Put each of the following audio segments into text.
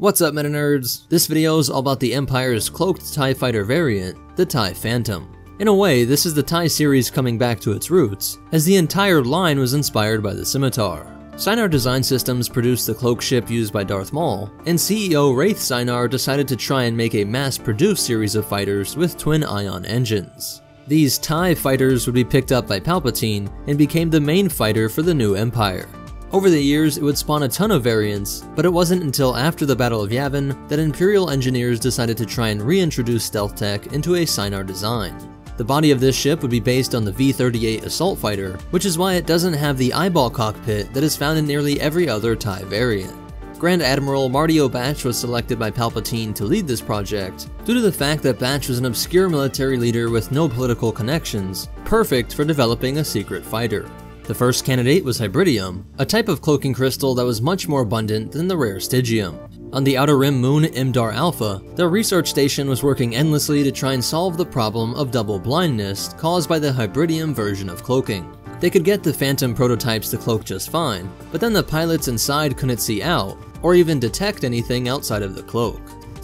What's up meta nerds? This video is all about the Empire's cloaked TIE fighter variant, the TIE Phantom. In a way, this is the TIE series coming back to its roots, as the entire line was inspired by the Scimitar. Sienar Design Systems produced the cloak ship used by Darth Maul, and CEO Raith Sienar decided to try and make a mass-produced series of fighters with twin ion engines. These TIE fighters would be picked up by Palpatine and became the main fighter for the new Empire. Over the years, it would spawn a ton of variants, but it wasn't until after the Battle of Yavin that Imperial engineers decided to try and reintroduce stealth tech into a Sienar design. The body of this ship would be based on the V-38 assault fighter, which is why it doesn't have the eyeball cockpit that is found in nearly every other TIE variant. Grand Admiral Martio Batch was selected by Palpatine to lead this project due to the fact that Batch was an obscure military leader with no political connections, perfect for developing a secret fighter. The first candidate was Hibridium, a type of cloaking crystal that was much more abundant than the rare Stygium. On the outer rim moon Imdar Alpha, their research station was working endlessly to try and solve the problem of double blindness caused by the Hibridium version of cloaking. They could get the Phantom prototypes to cloak just fine, but then the pilots inside couldn't see out, or even detect anything outside of the cloak.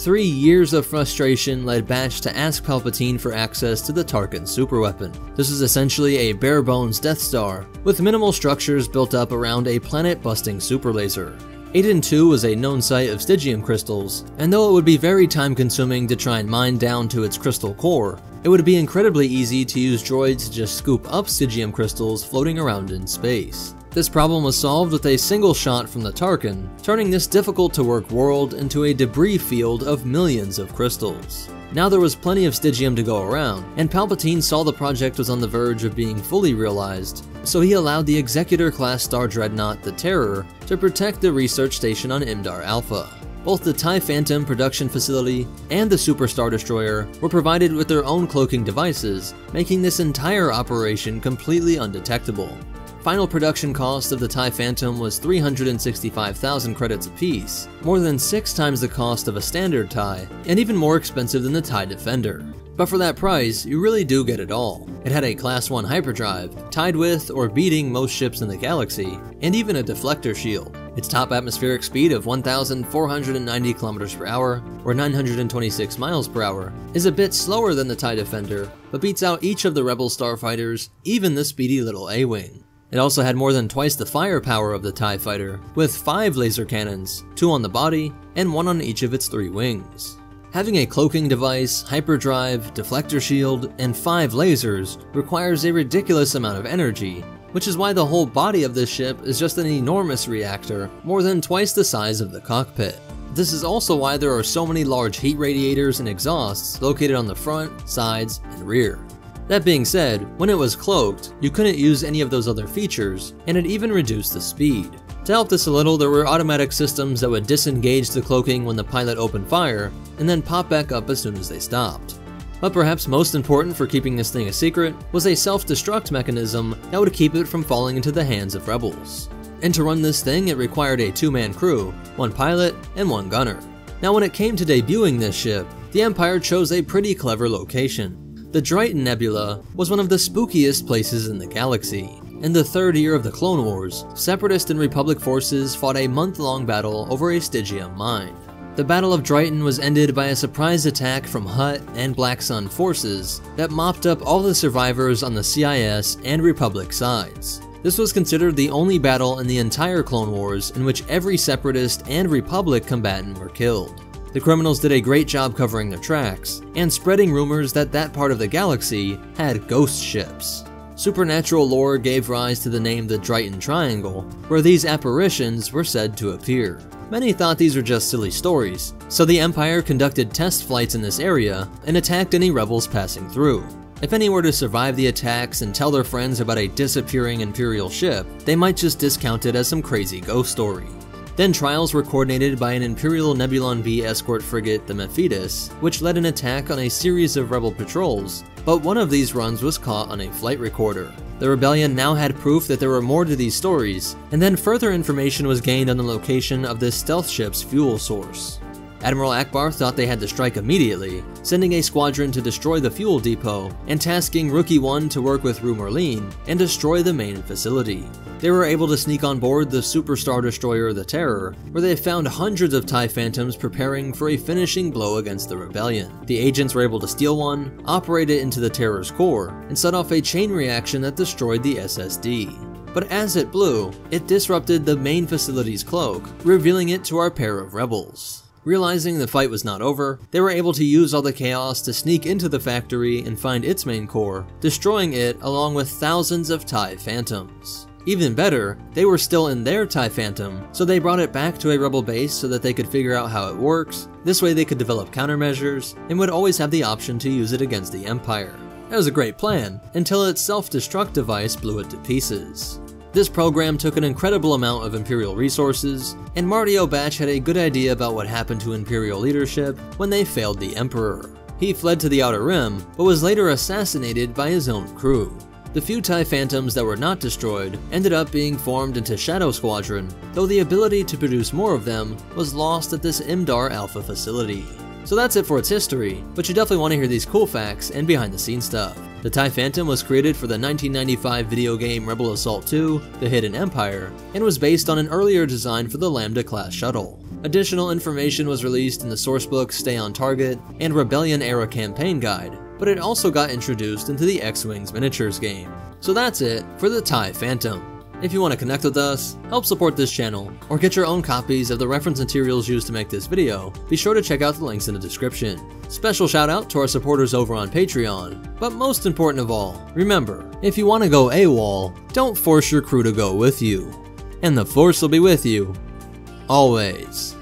Three years of frustration led Batch to ask Palpatine for access to the Tarkin superweapon. This is essentially a bare-bones Death Star, with minimal structures built up around a planet-busting superlaser. Aeten 2 was a known site of Stygium crystals, and though it would be very time-consuming to try and mine down to its crystal core, it would be incredibly easy to use droids to just scoop up Stygium crystals floating around in space. This problem was solved with a single shot from the Tarkin, turning this difficult to work world into a debris field of millions of crystals. Now there was plenty of Stygium to go around, and Palpatine saw the project was on the verge of being fully realized, so he allowed the Executor-class Star Dreadnought, the Terror, to protect the research station on Imdar Alpha. Both the TIE Phantom production facility and the Super Star Destroyer were provided with their own cloaking devices, making this entire operation completely undetectable. Final production cost of the TIE Phantom was 365,000 credits apiece, more than 6 times the cost of a standard TIE, and even more expensive than the TIE Defender. But for that price, you really do get it all. It had a Class 1 hyperdrive, tied with or beating most ships in the galaxy, and even a deflector shield. Its top atmospheric speed of 1,490 km per hour, or 926 miles per hour, is a bit slower than the TIE Defender, but beats out each of the Rebel starfighters, even the speedy little A-Wing. It also had more than twice the firepower of the TIE fighter, with 5 laser cannons, 2 on the body, and 1 on each of its 3 wings. Having a cloaking device, hyperdrive, deflector shield, and 5 lasers requires a ridiculous amount of energy, which is why the whole body of this ship is just an enormous reactor, more than twice the size of the cockpit. This is also why there are so many large heat radiators and exhausts located on the front, sides, and rear. That being said, when it was cloaked, you couldn't use any of those other features, and it even reduced the speed. To help this a little, there were automatic systems that would disengage the cloaking when the pilot opened fire, and then pop back up as soon as they stopped. But perhaps most important for keeping this thing a secret was a self-destruct mechanism that would keep it from falling into the hands of rebels. And to run this thing, it required a two-man crew, one pilot and one gunner. Now when it came to debuting this ship, the Empire chose a pretty clever location. The Dreighton Nebula was one of the spookiest places in the galaxy. In the third year of the Clone Wars, Separatist and Republic forces fought a month-long battle over a Stygium mine. The Battle of Dreighton was ended by a surprise attack from Hutt and Black Sun forces that mopped up all the survivors on the CIS and Republic sides. This was considered the only battle in the entire Clone Wars in which every Separatist and Republic combatant were killed. The criminals did a great job covering their tracks, and spreading rumors that that part of the galaxy had ghost ships. Supernatural lore gave rise to the name the Dreighton Triangle, where these apparitions were said to appear. Many thought these were just silly stories, so the Empire conducted test flights in this area and attacked any rebels passing through. If any were to survive the attacks and tell their friends about a disappearing Imperial ship, they might just discount it as some crazy ghost story. Then trials were coordinated by an Imperial Nebulon B escort frigate, the Mephitis, which led an attack on a series of rebel patrols, but one of these runs was caught on a flight recorder. The rebellion now had proof that there were more to these stories, and then further information was gained on the location of this stealth ship's fuel source. Admiral Ackbar thought they had to strike immediately, sending a squadron to destroy the fuel depot and tasking Rookie 1 to work with Ru Murleen and destroy the main facility. They were able to sneak on board the superstar destroyer the Terror, where they found hundreds of TIE Phantoms preparing for a finishing blow against the rebellion. The agents were able to steal one, operate it into the Terror's core, and set off a chain reaction that destroyed the SSD but as it blew, it disrupted the main facility's cloak, revealing it to our pair of rebels. Realizing the fight was not over, they were able to use all the chaos to sneak into the factory and find its main core, destroying it along with thousands of TIE Phantoms. Even better, they were still in their TIE Phantom, so they brought it back to a rebel base so that they could figure out how it works, this way they could develop countermeasures, and would always have the option to use it against the Empire. That was a great plan, until its self-destruct device blew it to pieces. This program took an incredible amount of Imperial resources, and Martio Batch had a good idea about what happened to Imperial leadership when they failed the Emperor. He fled to the Outer Rim, but was later assassinated by his own crew. The few TIE Phantoms that were not destroyed ended up being formed into Shadow Squadron, though the ability to produce more of them was lost at this Imdar Alpha facility. So that's it for its history, but you definitely want to hear these cool facts and behind the scenes stuff. The TIE Phantom was created for the 1995 video game Rebel Assault 2, The Hidden Empire, and was based on an earlier design for the Lambda class shuttle. Additional information was released in the sourcebook Stay on Target and Rebellion Era Campaign Guide, but it also got introduced into the X-Wings miniatures game. So that's it for the TIE Phantom. If you want to connect with us, help support this channel, or get your own copies of the reference materials used to make this video, be sure to check out the links in the description. Special shout out to our supporters over on Patreon. But most important of all, remember, if you want to go AWOL, don't force your crew to go with you. And the Force will be with you, always.